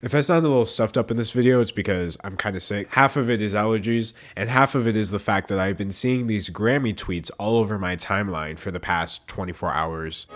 If I sound a little stuffed up in this video, it's because I'm kind of sick. Half of it is allergies, and half of it is the fact that I've been seeing these Grammy tweets all over my timeline for the past 24 hours.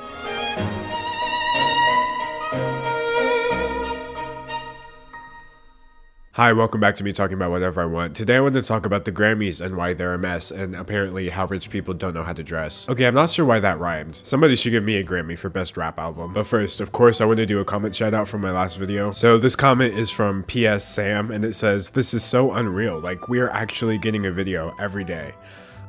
Hi, welcome back to me talking about whatever I want. Today I want to talk about the Grammys and why they're a mess and apparently how rich people don't know how to dress. Okay, I'm not sure why that rhymed. Somebody should give me a Grammy for best rap album. But first, of course, I want to do a comment shout out from my last video. So this comment is from PS Sam and it says, this is so unreal. Like we are actually getting a video every day.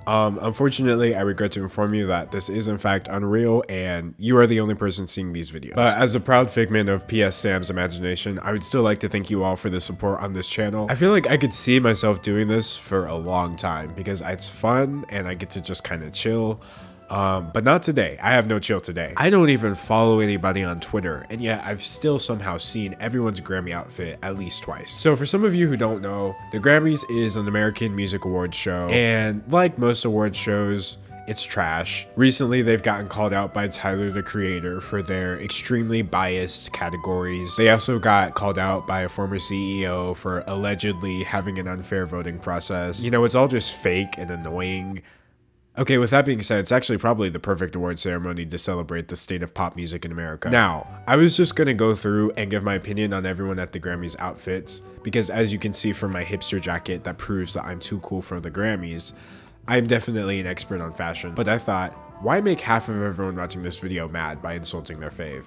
Um, unfortunately, I regret to inform you that this is in fact unreal and you are the only person seeing these videos. But as a proud figment of PS Sam's imagination, I would still like to thank you all for the support on this channel. I feel like I could see myself doing this for a long time because it's fun and I get to just kind of chill. Um, but not today. I have no chill today. I don't even follow anybody on Twitter, and yet I've still somehow seen everyone's Grammy outfit at least twice. So for some of you who don't know, the Grammys is an American music awards show, and like most awards shows, it's trash. Recently, they've gotten called out by Tyler the Creator for their extremely biased categories. They also got called out by a former CEO for allegedly having an unfair voting process. You know, it's all just fake and annoying. Okay, with that being said, it's actually probably the perfect award ceremony to celebrate the state of pop music in America. Now, I was just gonna go through and give my opinion on everyone at the Grammys outfits, because as you can see from my hipster jacket that proves that I'm too cool for the Grammys, I'm definitely an expert on fashion. But I thought, why make half of everyone watching this video mad by insulting their fave?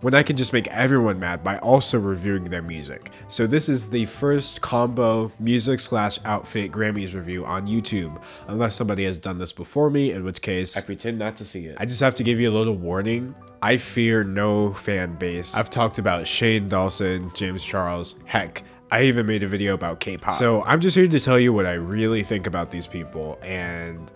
When I can just make everyone mad by also reviewing their music. So this is the first combo music slash outfit Grammys review on YouTube, unless somebody has done this before me, in which case I pretend not to see it. I just have to give you a little warning. I fear no fan base. I've talked about Shane Dawson, James Charles, heck, I even made a video about K-pop. So I'm just here to tell you what I really think about these people and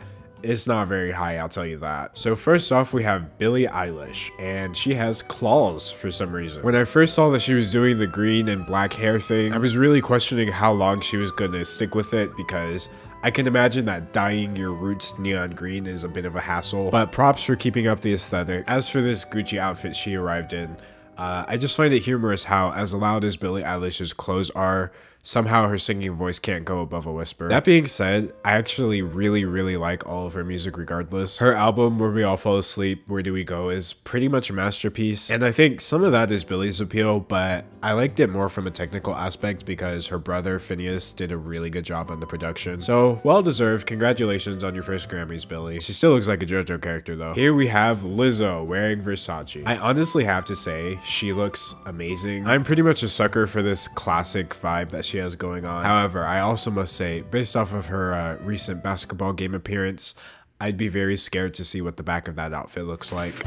it's not very high, I'll tell you that. So first off, we have Billie Eilish, and she has claws for some reason. When I first saw that she was doing the green and black hair thing, I was really questioning how long she was gonna stick with it because I can imagine that dyeing your roots neon green is a bit of a hassle, but props for keeping up the aesthetic. As for this Gucci outfit she arrived in, uh, I just find it humorous how, as loud as Billie Eilish's clothes are, somehow her singing voice can't go above a whisper. That being said, I actually really, really like all of her music regardless. Her album, When We All Fall Asleep, Where Do We Go, is pretty much a masterpiece. And I think some of that is Billie's appeal, but I liked it more from a technical aspect because her brother, Finneas, did a really good job on the production. So, well deserved. Congratulations on your first Grammys, Billie. She still looks like a JoJo character though. Here we have Lizzo wearing Versace. I honestly have to say, she looks amazing. I'm pretty much a sucker for this classic vibe that she she has going on. However, I also must say, based off of her uh, recent basketball game appearance, I'd be very scared to see what the back of that outfit looks like.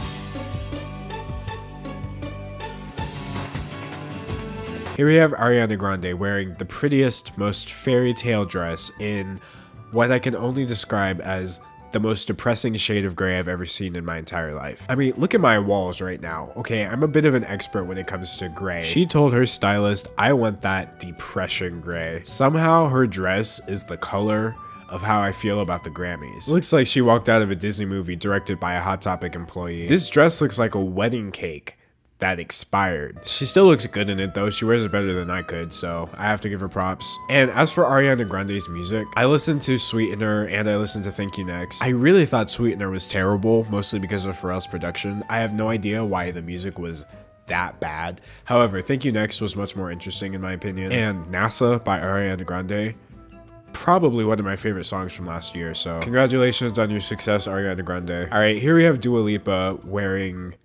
Here we have Ariana Grande wearing the prettiest, most fairy tale dress in what I can only describe as the most depressing shade of gray I've ever seen in my entire life. I mean, look at my walls right now. Okay, I'm a bit of an expert when it comes to gray. She told her stylist, I want that depression gray. Somehow her dress is the color of how I feel about the Grammys. looks like she walked out of a Disney movie directed by a Hot Topic employee. This dress looks like a wedding cake that expired. She still looks good in it though. She wears it better than I could, so I have to give her props. And as for Ariana Grande's music, I listened to Sweetener and I listened to Thank You Next. I really thought Sweetener was terrible, mostly because of Pharrell's production. I have no idea why the music was that bad. However, Thank You Next was much more interesting in my opinion. And NASA by Ariana Grande probably one of my favorite songs from last year. So congratulations on your success, Ariana Grande. All right, here we have Dua Lipa wearing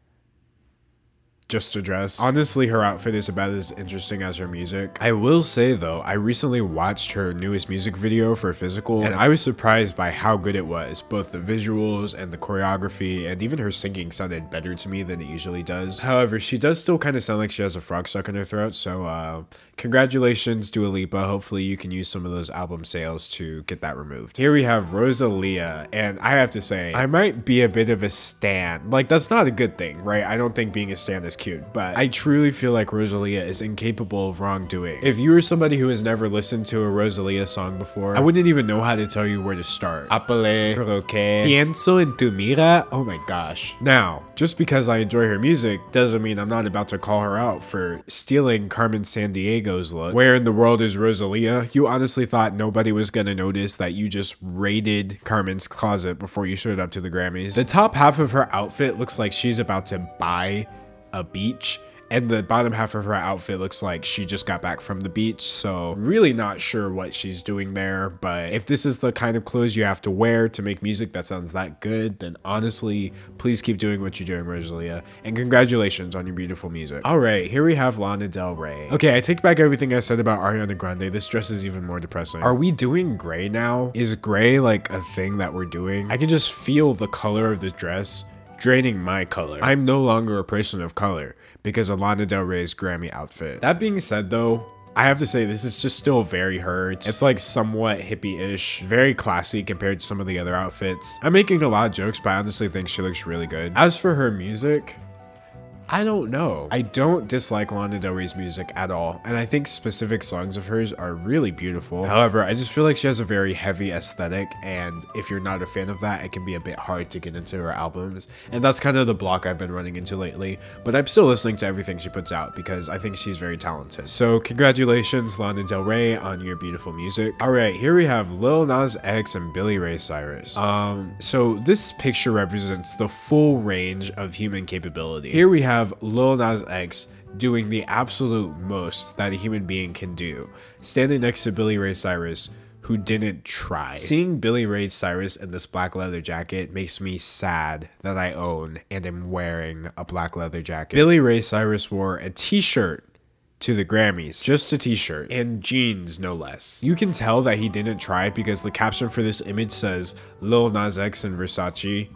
just to dress. Honestly, her outfit is about as interesting as her music. I will say though, I recently watched her newest music video for Physical and I was surprised by how good it was. Both the visuals and the choreography and even her singing sounded better to me than it usually does. However, she does still kind of sound like she has a frog stuck in her throat, so uh, congratulations Dua Lipa. Hopefully you can use some of those album sales to get that removed. Here we have Rosalia and I have to say, I might be a bit of a stan. Like that's not a good thing, right? I don't think being a stan is cute, but I truly feel like Rosalia is incapable of wrongdoing. If you are somebody who has never listened to a Rosalia song before, I wouldn't even know how to tell you where to start. Apale, que pienso en tu mira. Oh my gosh. Now, just because I enjoy her music doesn't mean I'm not about to call her out for stealing Carmen Sandiego's look. Where in the world is Rosalia? You honestly thought nobody was gonna notice that you just raided Carmen's closet before you showed up to the Grammys. The top half of her outfit looks like she's about to buy a beach and the bottom half of her outfit looks like she just got back from the beach so really not sure what she's doing there but if this is the kind of clothes you have to wear to make music that sounds that good then honestly please keep doing what you're doing Rosalia and congratulations on your beautiful music. All right here we have Lana Del Rey. Okay I take back everything I said about Ariana Grande. This dress is even more depressing. Are we doing gray now? Is gray like a thing that we're doing? I can just feel the color of the dress draining my color. I'm no longer a person of color because of Lana Del Rey's Grammy outfit. That being said though, I have to say this is just still very her. It's, it's like somewhat hippie-ish, very classy compared to some of the other outfits. I'm making a lot of jokes, but I honestly think she looks really good. As for her music, I don't know. I don't dislike Lana Del Rey's music at all, and I think specific songs of hers are really beautiful. However, I just feel like she has a very heavy aesthetic, and if you're not a fan of that, it can be a bit hard to get into her albums, and that's kind of the block I've been running into lately, but I'm still listening to everything she puts out because I think she's very talented. So congratulations, Lana Del Rey, on your beautiful music. Alright, here we have Lil Nas X and Billy Ray Cyrus. Um, so this picture represents the full range of human capability. Here we have have Lil Nas X doing the absolute most that a human being can do, standing next to Billy Ray Cyrus, who didn't try. Seeing Billy Ray Cyrus in this black leather jacket makes me sad that I own and am wearing a black leather jacket. Billy Ray Cyrus wore a t-shirt to the Grammys. Just a t-shirt and jeans no less. You can tell that he didn't try because the caption for this image says Lil Nas X and Versace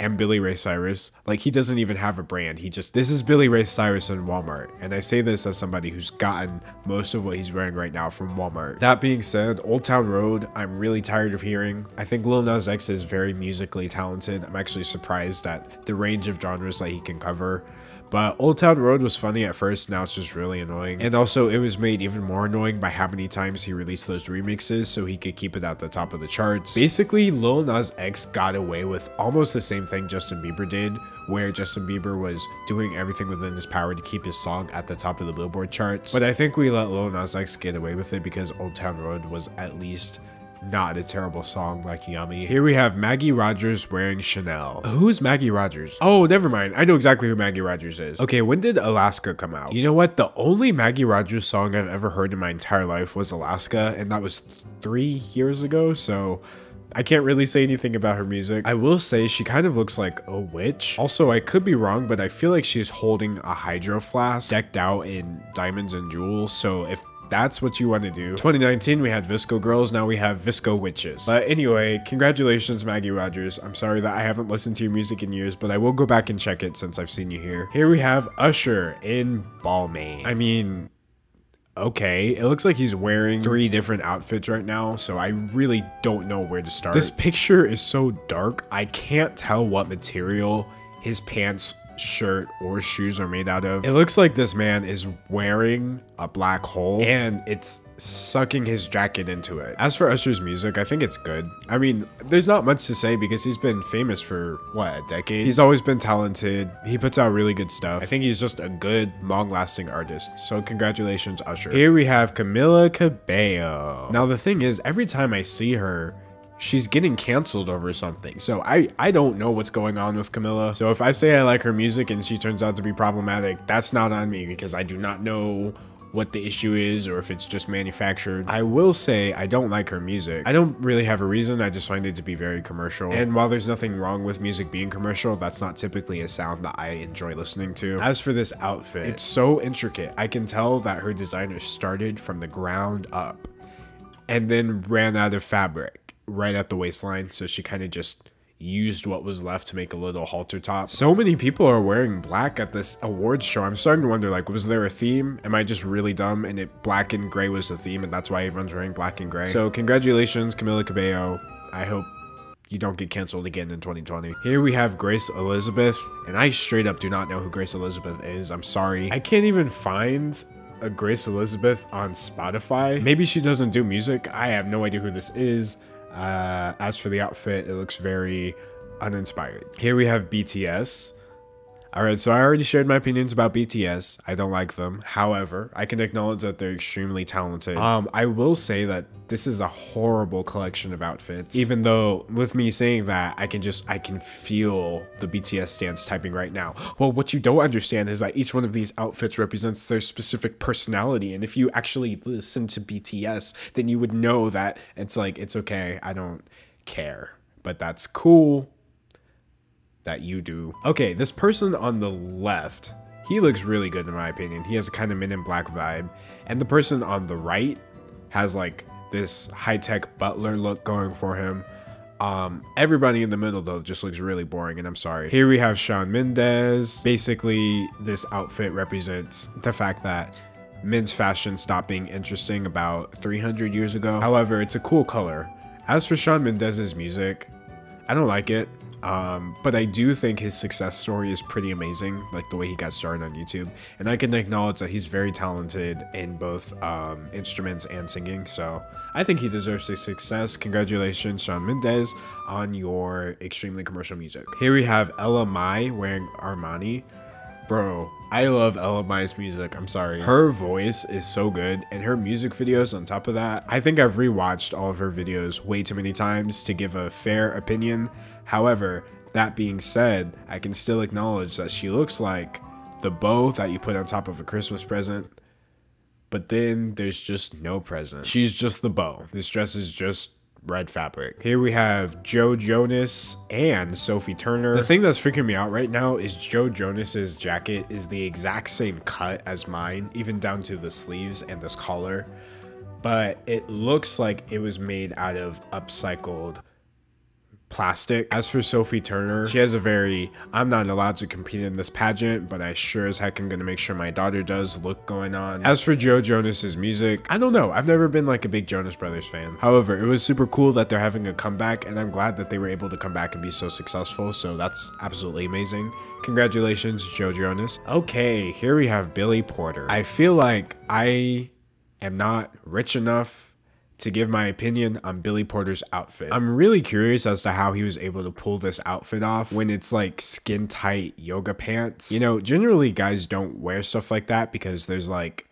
and Billy Ray Cyrus. Like he doesn't even have a brand. He just this is Billy Ray Cyrus in Walmart. And I say this as somebody who's gotten most of what he's wearing right now from Walmart. That being said, Old Town Road, I'm really tired of hearing. I think Lil Nas X is very musically talented. I'm actually surprised at the range of genres that he can cover. But Old Town Road was funny at first, now it's just really annoying. And also, it was made even more annoying by how many times he released those remixes so he could keep it at the top of the charts. Basically, Lil Nas X got away with almost the same thing Justin Bieber did, where Justin Bieber was doing everything within his power to keep his song at the top of the Billboard charts. But I think we let Lil Nas X get away with it because Old Town Road was at least not a terrible song like Yummy. Here we have Maggie Rogers wearing Chanel. Who's Maggie Rogers? Oh, never mind. I know exactly who Maggie Rogers is. Okay, when did Alaska come out? You know what? The only Maggie Rogers song I've ever heard in my entire life was Alaska, and that was three years ago, so... I can't really say anything about her music. I will say she kind of looks like a witch. Also, I could be wrong, but I feel like she's holding a hydro flask decked out in diamonds and jewels. So if that's what you want to do. 2019, we had VSCO Girls, now we have VSCO Witches. But anyway, congratulations, Maggie Rogers. I'm sorry that I haven't listened to your music in years, but I will go back and check it since I've seen you here. Here we have Usher in Balmain. I mean, okay. It looks like he's wearing three different outfits right now, so I really don't know where to start. This picture is so dark, I can't tell what material his pants shirt or shoes are made out of. It looks like this man is wearing a black hole and it's sucking his jacket into it. As for Usher's music, I think it's good. I mean, there's not much to say because he's been famous for, what, a decade? He's always been talented. He puts out really good stuff. I think he's just a good, long-lasting artist. So congratulations, Usher. Here we have Camila Cabello. Now, the thing is, every time I see her, she's getting canceled over something. So I, I don't know what's going on with Camila. So if I say I like her music and she turns out to be problematic, that's not on me because I do not know what the issue is or if it's just manufactured. I will say I don't like her music. I don't really have a reason, I just find it to be very commercial. And while there's nothing wrong with music being commercial, that's not typically a sound that I enjoy listening to. As for this outfit, it's so intricate. I can tell that her designer started from the ground up and then ran out of fabric right at the waistline. So she kind of just used what was left to make a little halter top. So many people are wearing black at this awards show. I'm starting to wonder, like, was there a theme? Am I just really dumb and it black and gray was the theme and that's why everyone's wearing black and gray? So congratulations, Camila Cabello. I hope you don't get canceled again in 2020. Here we have Grace Elizabeth, and I straight up do not know who Grace Elizabeth is. I'm sorry. I can't even find a Grace Elizabeth on Spotify. Maybe she doesn't do music. I have no idea who this is. Uh, as for the outfit, it looks very uninspired. Here we have BTS. Alright, so I already shared my opinions about BTS. I don't like them. However, I can acknowledge that they're extremely talented. Um, I will say that this is a horrible collection of outfits. Even though with me saying that, I can just, I can feel the BTS stans typing right now. Well, what you don't understand is that each one of these outfits represents their specific personality. And if you actually listen to BTS, then you would know that it's like, it's okay. I don't care, but that's cool that you do. Okay, this person on the left, he looks really good in my opinion. He has a kind of Men in Black vibe. And the person on the right has like this high-tech butler look going for him. Um, everybody in the middle though just looks really boring and I'm sorry. Here we have Shawn Mendes. Basically, this outfit represents the fact that men's fashion stopped being interesting about 300 years ago. However, it's a cool color. As for Shawn Mendes' music, I don't like it. Um, but I do think his success story is pretty amazing, like the way he got started on YouTube. And I can acknowledge that he's very talented in both um, instruments and singing. So I think he deserves his success. Congratulations, Shawn Mendes, on your extremely commercial music. Here we have Ella Mai wearing Armani. Bro, I love Ella Mai's music. I'm sorry. Her voice is so good, and her music videos on top of that. I think I've rewatched all of her videos way too many times to give a fair opinion. However, that being said, I can still acknowledge that she looks like the bow that you put on top of a Christmas present. But then there's just no present. She's just the bow. This dress is just red fabric. Here we have Joe Jonas and Sophie Turner. The thing that's freaking me out right now is Joe Jonas's jacket is the exact same cut as mine, even down to the sleeves and this collar. But it looks like it was made out of upcycled plastic. As for Sophie Turner, she has a very, I'm not allowed to compete in this pageant, but I sure as heck am gonna make sure my daughter does look going on. As for Joe Jonas's music, I don't know. I've never been like a big Jonas Brothers fan. However, it was super cool that they're having a comeback and I'm glad that they were able to come back and be so successful. So that's absolutely amazing. Congratulations, Joe Jonas. Okay, here we have Billy Porter. I feel like I am not rich enough to give my opinion on Billy Porter's outfit. I'm really curious as to how he was able to pull this outfit off when it's like skin tight yoga pants. You know, generally guys don't wear stuff like that because there's like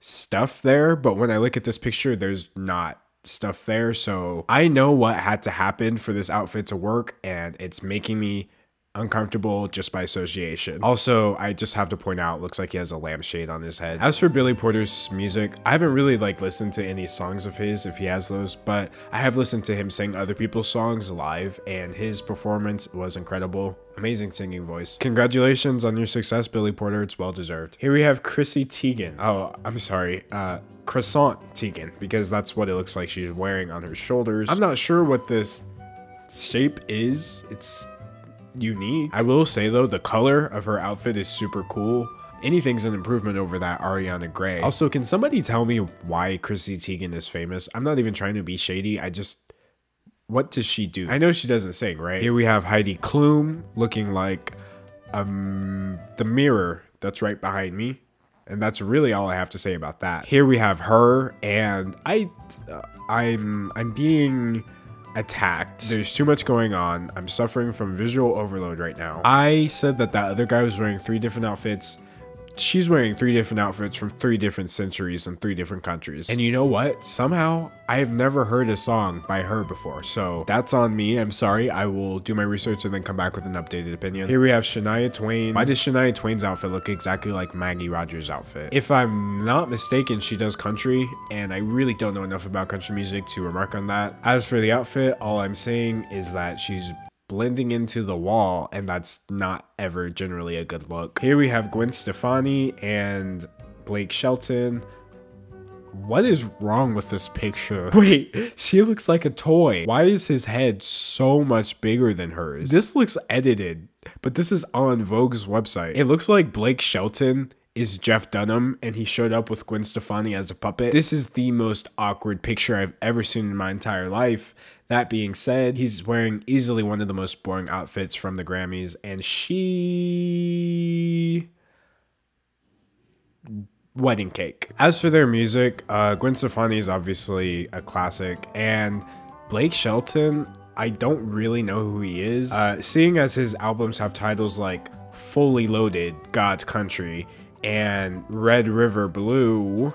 stuff there, but when I look at this picture, there's not stuff there. So I know what had to happen for this outfit to work, and it's making me uncomfortable just by association. Also, I just have to point out, looks like he has a lampshade on his head. As for Billy Porter's music, I haven't really like listened to any songs of his if he has those, but I have listened to him sing other people's songs live and his performance was incredible. Amazing singing voice. Congratulations on your success, Billy Porter. It's well deserved. Here we have Chrissy Teigen. Oh, I'm sorry. Uh, Croissant Teigen, because that's what it looks like she's wearing on her shoulders. I'm not sure what this shape is. It's unique. I will say though, the color of her outfit is super cool. Anything's an improvement over that Ariana Grey. Also, can somebody tell me why Chrissy Teigen is famous? I'm not even trying to be shady. I just what does she do? I know she doesn't sing, right? Here we have Heidi Klum looking like um the mirror that's right behind me. And that's really all I have to say about that. Here we have H.E.R. and I uh, I'm I'm being attacked. There's too much going on. I'm suffering from visual overload right now. I said that that other guy was wearing three different outfits she's wearing three different outfits from three different centuries and three different countries. And you know what? Somehow I have never heard a song by her before. So that's on me. I'm sorry. I will do my research and then come back with an updated opinion. Here we have Shania Twain. Why does Shania Twain's outfit look exactly like Maggie Rogers' outfit? If I'm not mistaken, she does country and I really don't know enough about country music to remark on that. As for the outfit, all I'm saying is that she's blending into the wall, and that's not ever generally a good look. Here we have Gwen Stefani and Blake Shelton. What is wrong with this picture? Wait, she looks like a toy. Why is his head so much bigger than hers? This looks edited, but this is on Vogue's website. It looks like Blake Shelton is Jeff Dunham and he showed up with Gwen Stefani as a puppet. This is the most awkward picture I've ever seen in my entire life. That being said, he's wearing easily one of the most boring outfits from the Grammys, and she wedding cake. As for their music, uh, Gwen Stefani is obviously a classic, and Blake Shelton, I don't really know who he is. Uh, seeing as his albums have titles like Fully Loaded, God's Country, and Red River Blue,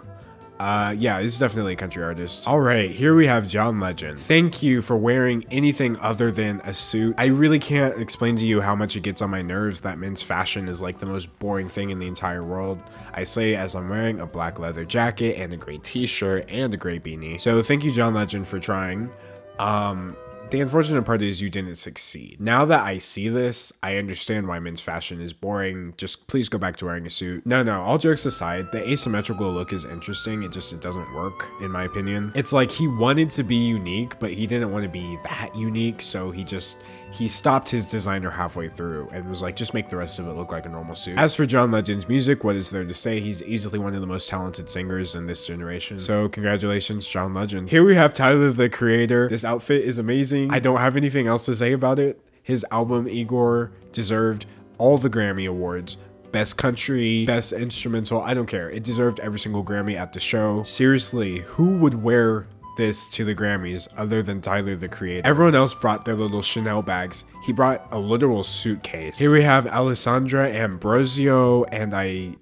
uh, yeah, this is definitely a country artist. All right, here we have John Legend. Thank you for wearing anything other than a suit. I really can't explain to you how much it gets on my nerves that men's fashion is like the most boring thing in the entire world. I say as I'm wearing a black leather jacket and a gray t-shirt and a gray beanie. So thank you, John Legend, for trying. Um, the unfortunate part is you didn't succeed. Now that I see this, I understand why men's fashion is boring. Just please go back to wearing a suit. No, no, all jokes aside, the asymmetrical look is interesting. It just, it doesn't work in my opinion. It's like he wanted to be unique, but he didn't want to be that unique. So he just, he stopped his designer halfway through and was like, just make the rest of it look like a normal suit. As for John Legend's music, what is there to say? He's easily one of the most talented singers in this generation. So congratulations, John Legend. Here we have Tyler, the creator. This outfit is amazing. I don't have anything else to say about it. His album, Igor, deserved all the Grammy Awards. Best country, best instrumental, I don't care. It deserved every single Grammy at the show. Seriously, who would wear this to the Grammys other than Tyler the Creator. Everyone else brought their little Chanel bags. He brought a literal suitcase. Here we have Alessandra Ambrosio and I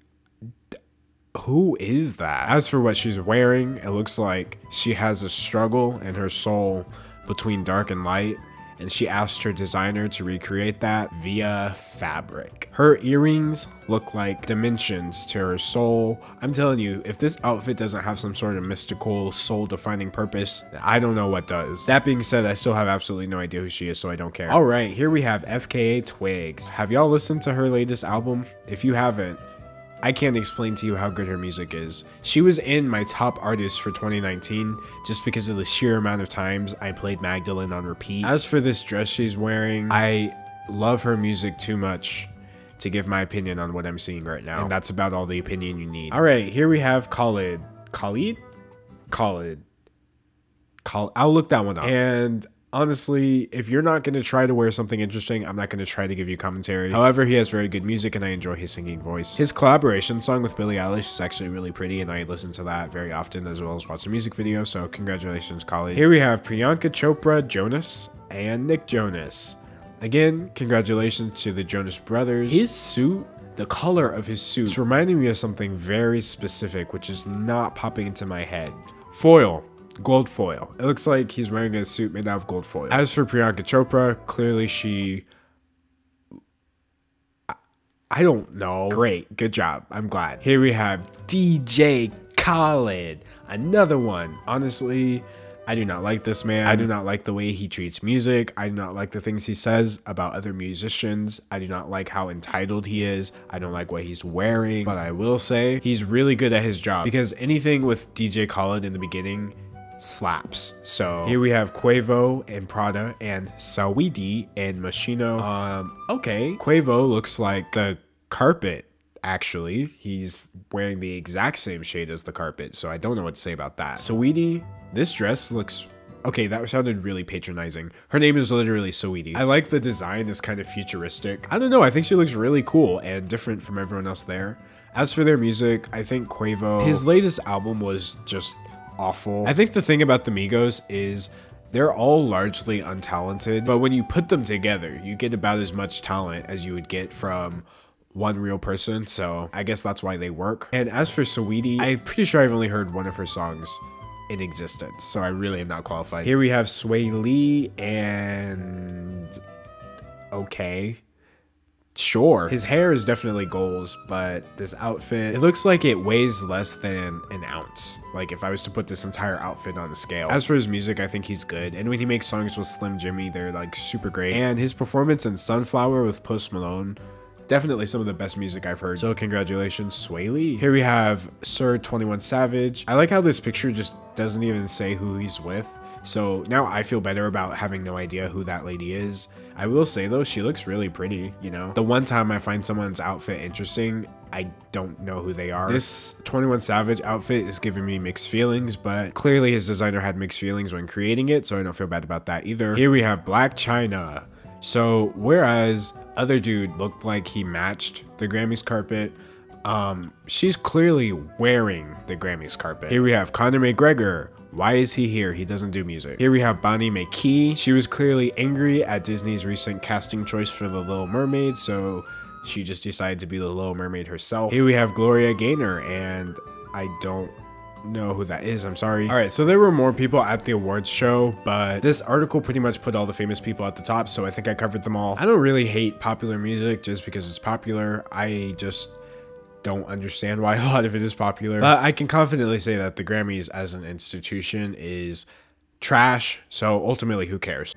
who is that? As for what she's wearing, it looks like she has a struggle in her soul between dark and light and she asked her designer to recreate that via fabric. Her earrings look like dimensions to her soul. I'm telling you, if this outfit doesn't have some sort of mystical soul defining purpose, I don't know what does. That being said, I still have absolutely no idea who she is, so I don't care. All right, here we have FKA Twigs. Have y'all listened to her latest album? If you haven't, I can't explain to you how good her music is. She was in my top artists for 2019 just because of the sheer amount of times I played Magdalene on repeat. As for this dress she's wearing, I love her music too much to give my opinion on what I'm seeing right now. And oh. that's about all the opinion you need. All right, here we have Khalid. Khalid? Khalid. Khalid. I'll look that one up. And honestly, if you're not going to try to wear something interesting, I'm not going to try to give you commentary. However, he has very good music and I enjoy his singing voice. His collaboration song with Billie Eilish is actually really pretty and I listen to that very often as well as watch the music video, so congratulations, Khalid. Here we have Priyanka Chopra Jonas and Nick Jonas. Again, congratulations to the Jonas brothers. His suit the color of his suit is reminding me of something very specific, which is not popping into my head. Foil gold foil. It looks like he's wearing a suit made out of gold foil. As for Priyanka Chopra, clearly she I don't know. Great. Good job. I'm glad. Here we have DJ Khaled. Another one. Honestly, I do not like this man. I do not like the way he treats music. I do not like the things he says about other musicians. I do not like how entitled he is. I don't like what he's wearing. But I will say he's really good at his job because anything with DJ Khaled in the beginning slaps. So here we have Quavo and Prada and Saweetie and Moschino. Um, okay. Quavo looks like the carpet actually. He's wearing the exact same shade as the carpet, so I don't know what to say about that. Saweetie, this dress looks Okay, that sounded really patronizing. Her name is literally Saweetie. I like the design is kind of futuristic. I don't know, I think she looks really cool and different from everyone else there. As for their music, I think Quavo, his latest album was just awful. I think the thing about the Migos is they're all largely untalented, but when you put them together, you get about as much talent as you would get from one real person, so I guess that's why they work. And as for Saweetie, I'm pretty sure I've only heard one of her songs in existence, so I really am not qualified. Here we have Swae Lee and... Okay. Sure. His hair is definitely goals, but this outfit, it looks like it weighs less than an ounce. Like if I was to put this entire outfit on a scale. As for his music, I think he's good. And when he makes songs with Slim Jxmmi, they're like super great. And his performance in Sunflower with Post Malone, definitely some of the best music I've heard. So congratulations, Swae Lee. Here we have Sir 21 Savage. I like how this picture just doesn't even say who he's with. So now I feel better about having no idea who that lady is. I will say though, she looks really pretty, you know? The one time I find someone's outfit interesting, I don't know who they are. This 21 Savage outfit is giving me mixed feelings, but clearly his designer had mixed feelings when creating it, so I don't feel bad about that either. Here we have Blac Chyna. So whereas other dude looked like he matched the Grammys carpet, um, she's clearly wearing the Grammys carpet. Here we have Conor McGregor. Why is he here? He doesn't do music. Here we have Bonnie McKee. She was clearly angry at Disney's recent casting choice for The Little Mermaid, so she just decided to be the Little Mermaid herself. Here we have Gloria Gaynor, and I don't know who that is. I'm sorry. All right, so there were more people at the awards show, but this article pretty much put all the famous people at the top, so I think I covered them all. I don't really hate popular music just because it's popular. I just don't understand why a lot of it is popular. But I can confidently say that the Grammys as an institution is trash, so ultimately, who cares?